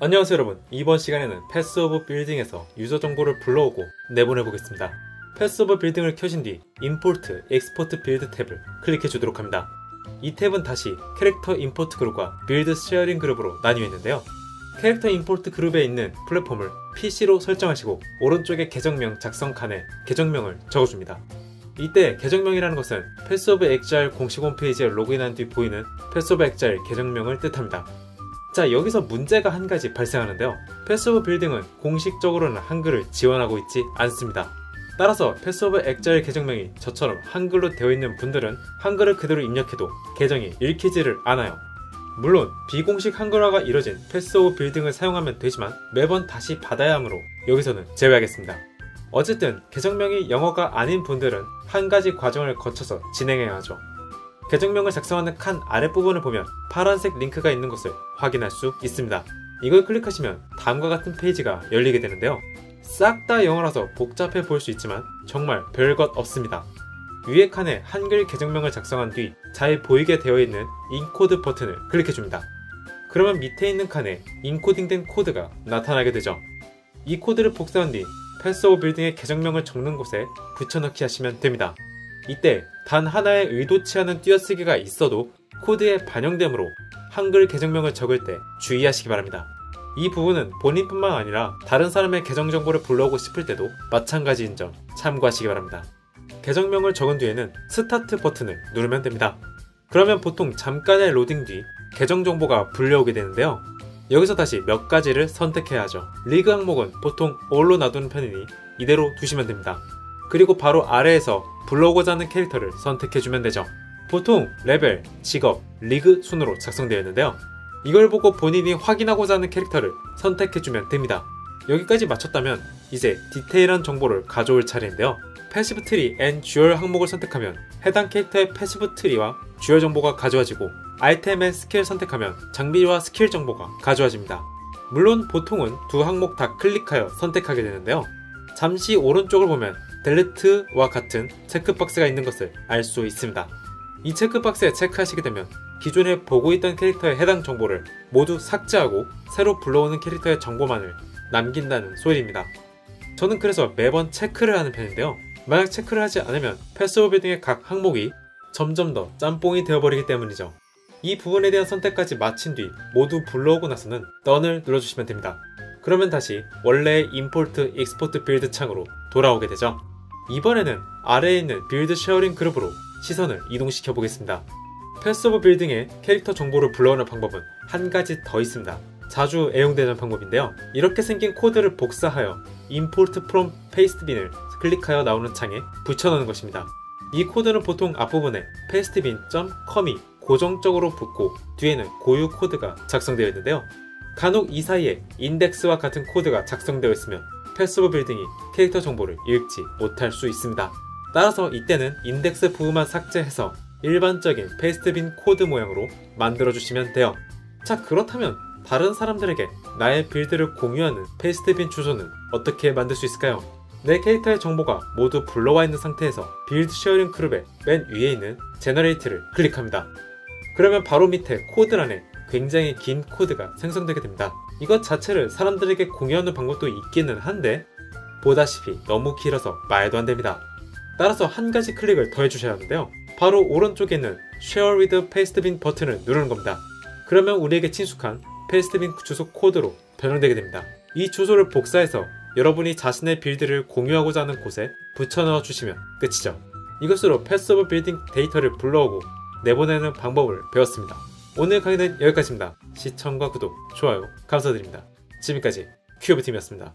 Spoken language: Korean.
안녕하세요 여러분. 이번 시간에는 Path of Building에서 유저 정보를 불러오고 내보내 보겠습니다. Path of Building을 켜신 뒤 import, export build 탭을 클릭해 주도록 합니다. 이 탭은 다시 캐릭터 import 그룹과 build sharing 그룹으로 나뉘어 있는데요. 캐릭터 import 그룹에 있는 플랫폼을 PC로 설정하시고 오른쪽에 계정명 작성 칸에 계정명을 적어줍니다. 이때 계정명이라는 것은 Path of Exile 공식 홈페이지에 로그인한 뒤 보이는 Path of Exile 계정명을 뜻합니다 자 여기서 문제가 한 가지 발생하는데요. Path of Building은 공식적으로는 한글을 지원하고 있지 않습니다. 따라서 Path of Exile 계정명이 저처럼 한글로 되어 있는 분들은 한글을 그대로 입력해도 계정이 읽히지를 않아요. 물론 비공식 한글화가 이뤄진 Path of Building을 사용하면 되지만 매번 다시 받아야 하므로 여기서는 제외하겠습니다. 어쨌든 계정명이 영어가 아닌 분들은 한 가지 과정을 거쳐서 진행해야 하죠 계정명을 작성하는 칸 아랫부분을 보면 파란색 링크가 있는 것을 확인할 수 있습니다. 이걸 클릭하시면 다음과 같은 페이지가 열리게 되는데요. 싹 다 영어라서 복잡해 보일 수 있지만 정말 별것 없습니다. 위에 칸에 한글 계정명을 작성한 뒤 잘 보이게 되어 있는 encode 버튼을 클릭해줍니다. 그러면 밑에 있는 칸에 인코딩된 코드가 나타나게 되죠. 이 코드를 복사한 뒤 Path of Building의 계정명을 적는 곳에 붙여넣기 하시면 됩니다. 이때 단 하나의 의도치 않은 띄어쓰기가 있어도 코드에 반영되므로 한글 계정명을 적을 때 주의하시기 바랍니다. 이 부분은 본인뿐만 아니라 다른 사람의 계정 정보를 불러오고 싶을 때도 마찬가지인 점 참고하시기 바랍니다. 계정명을 적은 뒤에는 start 버튼을 누르면 됩니다. 그러면 보통 잠깐의 로딩 뒤 계정 정보가 불려오게 되는데요. 여기서 다시 몇 가지를 선택해야 하죠. 리그 항목은 보통 all로 놔두는 편이니 이대로 두시면 됩니다. 그리고 바로 아래에서 불러오고자 하는 캐릭터를 선택해주면 되죠. 보통 레벨, 직업, 리그 순으로 작성되어 있는데요. 이걸 보고 본인이 확인하고자 하는 캐릭터를 선택해주면 됩니다. 여기까지 마쳤다면 이제 디테일한 정보를 가져올 차례인데요. passive tree and jewel 항목을 선택하면 해당 캐릭터의 passive tree와 jewel 정보가 가져와지고 item and skill 선택하면 장비와 스킬 정보가 가져와집니다. 물론 보통은 두 항목 다 클릭하여 선택하게 되는데요. 잠시 오른쪽을 보면 delete와 같은 체크박스가 있는 것을 알 수 있습니다. 이 체크박스에 체크하시게 되면 기존에 보고 있던 캐릭터의 해당 정보를 모두 삭제하고 새로 불러오는 캐릭터의 정보만을 남긴다는 소리입니다. 저는 그래서 매번 체크를 하는 편인데요. 만약 체크를 하지 않으면 passive 등의 각 항목이 점점 더 짬뽕이 되어버리기 때문이죠. 이 부분에 대한 선택까지 마친 뒤 모두 불러오고 나서는 Done을 눌러주시면 됩니다. 그러면 다시 원래의 import, export build 창으로 돌아오게 되죠. 이번에는 아래에 있는 build sharing 그룹으로 시선을 이동시켜 보겠습니다. Path of Building에 캐릭터 정보를 불러오는 방법은 한 가지 더 있습니다. 자주 애용되는 방법인데요. 이렇게 생긴 코드를 복사하여 import from pastebin을 클릭하여 나오는 창에 붙여넣는 것입니다. 이 코드는 보통 앞부분에 pastebin.com이 고정적으로 붙고 뒤에는 고유 코드가 작성되어 있는데요. 간혹 이 사이에 인덱스와 같은 코드가 작성되어 있으면 Path of Building이 캐릭터 정보를 읽지 못할 수 있습니다. 따라서 이때는 인덱스 부분만 삭제해서 일반적인 Pastebin 코드 모양으로 만들어주시면 돼요. 자 그렇다면 다른 사람들에게 나의 build를 공유하는 Pastebin 주소는 어떻게 만들 수 있을까요? 내 캐릭터의 정보가 모두 불러와 있는 상태에서 build sharing 그룹의 맨 위에 있는 generate를 클릭합니다. 그러면 바로 밑에 코드란에 굉장히 긴 코드가 생성되게 됩니다. 이것 자체를 사람들에게 공유하는 방법도 있기는 한데 보다시피 너무 길어서 말도 안 됩니다. 따라서 한 가지 클릭을 더 해주셔야 하는데요. 바로 오른쪽에 있는 Share with Pastebin 버튼을 누르는 겁니다. 그러면 우리에게 친숙한 Pastebin 주소 코드로 변형되게 됩니다. 이 주소를 복사해서 여러분이 자신의 build를 공유하고자 하는 곳에 붙여넣어 주시면 끝이죠. 이것으로 Path of Building 데이터를 불러오고 내보내는 방법을 배웠습니다. 오늘 강의는 여기까지입니다. 시청과 구독, 좋아요 감사드립니다. 지금까지 큐브팀이었습니다.